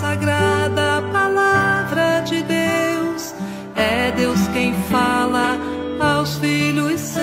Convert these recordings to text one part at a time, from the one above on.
sagrada palavra de Deus. É Deus quem fala aos filhos.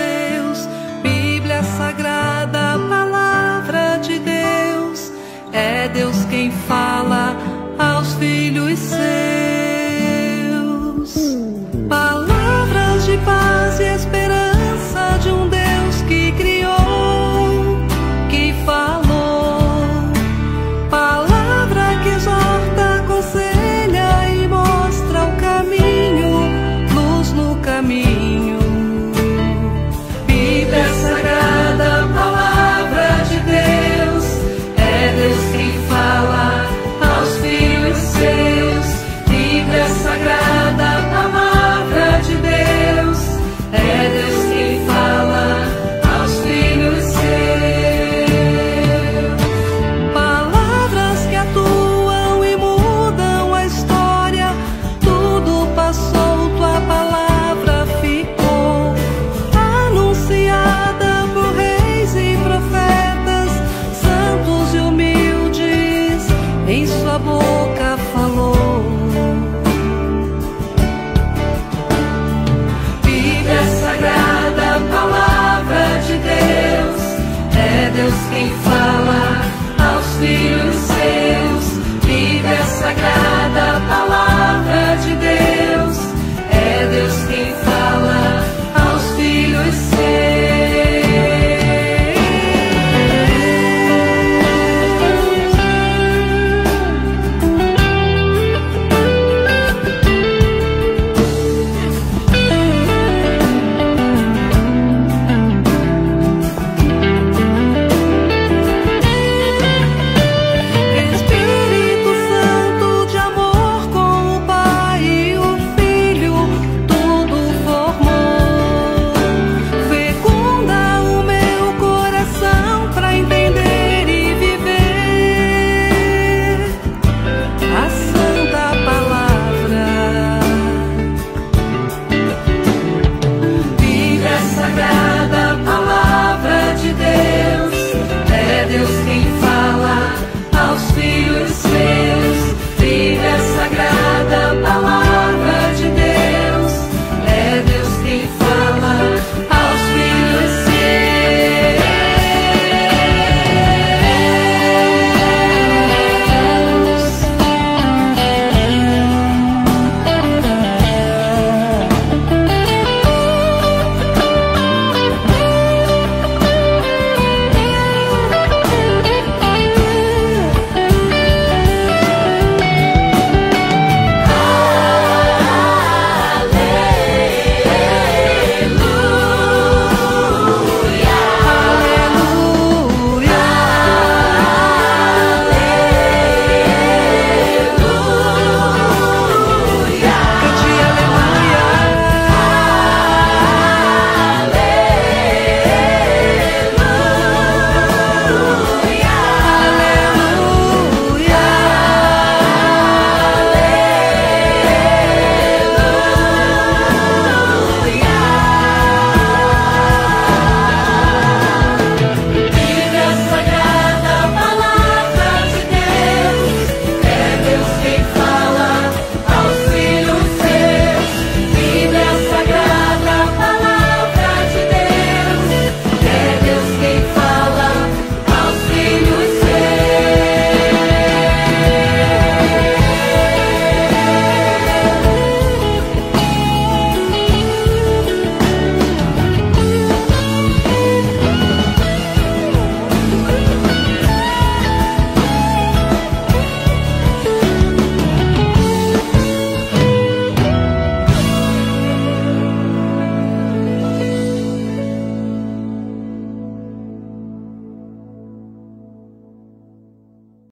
em sua boca.